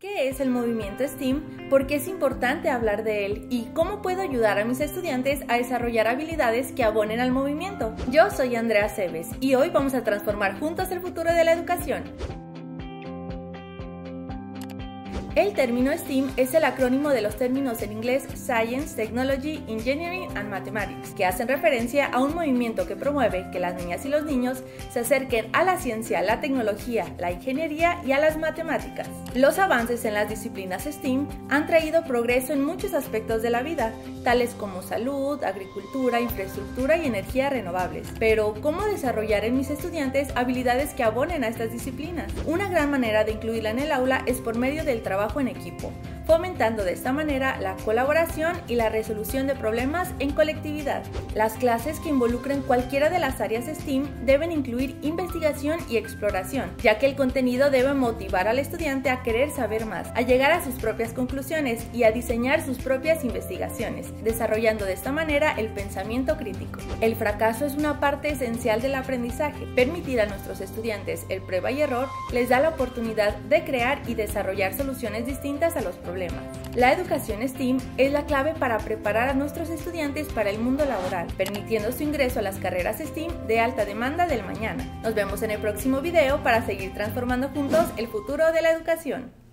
¿Qué es el movimiento STEAM? ¿Por qué es importante hablar de él? ¿Y cómo puedo ayudar a mis estudiantes a desarrollar habilidades que abonen al movimiento? Yo soy Andrea Cebes y hoy vamos a transformar juntos el futuro de la educación. El término STEAM es el acrónimo de los términos en inglés Science, Technology, Engineering and Mathematics, que hacen referencia a un movimiento que promueve que las niñas y los niños se acerquen a la ciencia, la tecnología, la ingeniería y a las matemáticas. Los avances en las disciplinas STEAM han traído progreso en muchos aspectos de la vida, tales como salud, agricultura, infraestructura y energía renovables. Pero, ¿cómo desarrollar en mis estudiantes habilidades que abonen a estas disciplinas? Una gran manera de incluirla en el aula es por medio del trabajo en equipo, fomentando de esta manera la colaboración y la resolución de problemas en colectividad. Las clases que involucren cualquiera de las áreas STEAM deben incluir investigación y exploración, ya que el contenido debe motivar al estudiante a querer saber más, a llegar a sus propias conclusiones y a diseñar sus propias investigaciones, desarrollando de esta manera el pensamiento crítico. El fracaso es una parte esencial del aprendizaje. Permitir a nuestros estudiantes el prueba y error les da la oportunidad de crear y desarrollar soluciones distintas a los La educación STEAM es la clave para preparar a nuestros estudiantes para el mundo laboral, permitiendo su ingreso a las carreras STEAM de alta demanda del mañana. Nos vemos en el próximo video para seguir transformando juntos el futuro de la educación.